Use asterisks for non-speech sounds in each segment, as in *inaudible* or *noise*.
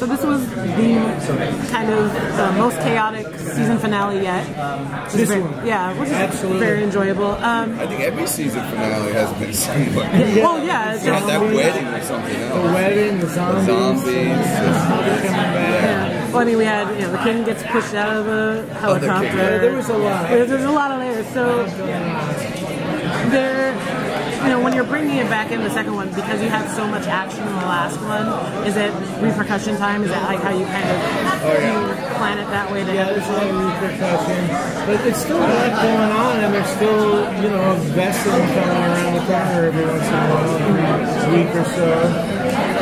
so this was the kind of uh, most chaotic season finale yet. Which This very- one. yeah, which is Absolutely. very enjoyable. Um, I think every season finale has been *laughs* similar. Well, yeah, it's Not just, that wedding or something else. The wedding, the zombies, zombies, the mother coming back. yeah. Well, I mean, we had you know the king gets pushed out of the helicopter. Yeah, there was a lot. There's, there's a lot of layers. So there, you know, when you're bringing it back in the second one because you had so much action in the last one, is it repercussion time? Is that like how you kind of oh, you plan it that way? To Yeah, there's a lot of repercussion, but it's still a lot going on, and there's still, you know, a Wesen coming around the corner every once in a while, every week or so.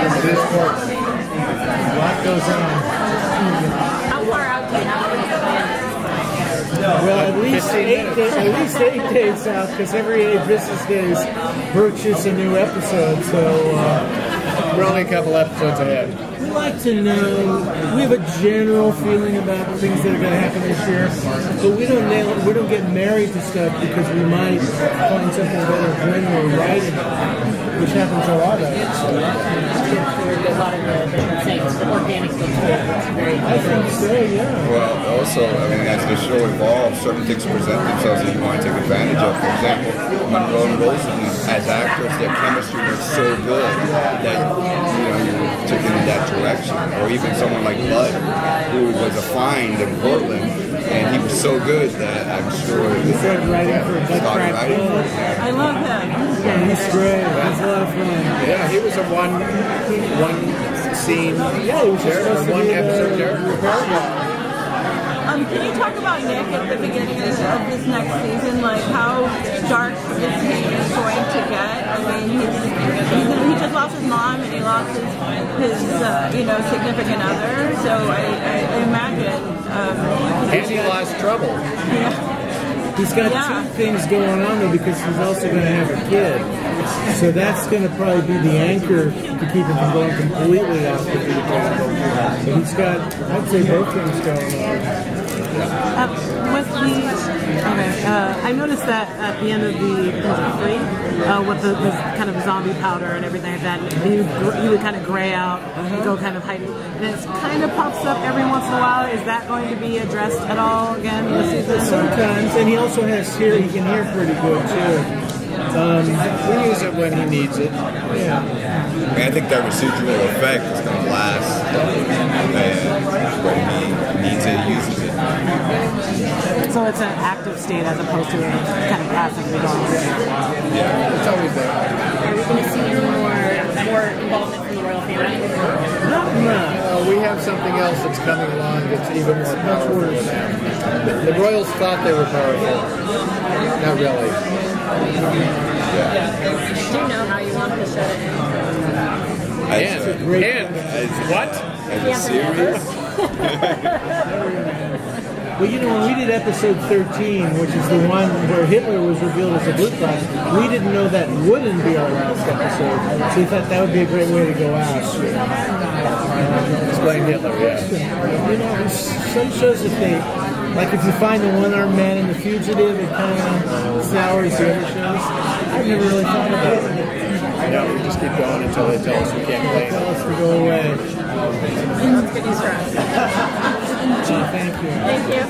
It is important. A lot goes on. How far out do you have to plan? Well, at least eight days, at least eight days out, because every eight business days, Brooks shoots a new episode. So uh, We're only a couple episodes ahead. we like to know. We have a general feeling about things that are going to happen this year, but we don't nail. We don't get married to stuff because we might find something better when we're writing it, which happens a lot. Of A lot of the different the organic books, it's very I think so. Yeah. Well, also, I mean, as the show evolves, certain things present themselves that you want to take advantage of. For example, Monroe and Rosalie, as actors, their chemistry was so good that you know you took it in that direction. Or even someone like Bud, who was a find in Portland, and he was so good that I'm sure We started writing for Bud started Crack writing. Bud. I love him. Yeah, he's great. He's a lot of fun. Yeah, he was a one one scene Yeah, he was just one be the- episode character. Um, can you talk about Nick at the beginning of this next season? Like, how dark is he going to get? I mean, he's, he's he just lost his mom and he lost his, his uh, you know, significant other. So I, I imagine. Um, And he lost trouble. *laughs* He's got Yeah. two things going on though because he's also going to have a kid. So that's going to probably be the anchor to keep him from going completely off the beat path. So he's got, I'd say, both things going on. Uh, with the okay, uh, I noticed that at the end of the season uh, with the, the kind of zombie powder and everything like that, he would, gr- he would kind of gray out, go kind of hiding, and it kind of pops up every once in a while. Is that going to be addressed at all again this season? Sometimes, and he also has hear, he can hear pretty good too. Um, We use it when he needs it. yeah. I mean, I think that residual effect is going to last, and when he needs it, he uses it. So it's an active state as opposed to a kind of passive withdrawal. Yeah. It's always there. Are we going to see more more involvement from the royal family? Not much. Uh, we have something else that's coming along that's even more powerful than that. The, the Royals thought they were powerful. Not really. Yeah. Do you know how you want to end? it a, great- and as, what? as a series, Well, you know, when we did episode 13, which is the one where Hitler was revealed as a Blutbad, we didn't know that wouldn't be our last episode. So we thought that would be a great way to go out. Explain Hitler, yeah. You know, some shows if they, like if you find the one-armed man in The Fugitive, it kind of sours the other shows. I've never really thought about it. No, we just keep going until they tell us we can't play Tell it. us to go away. That's good news for us. So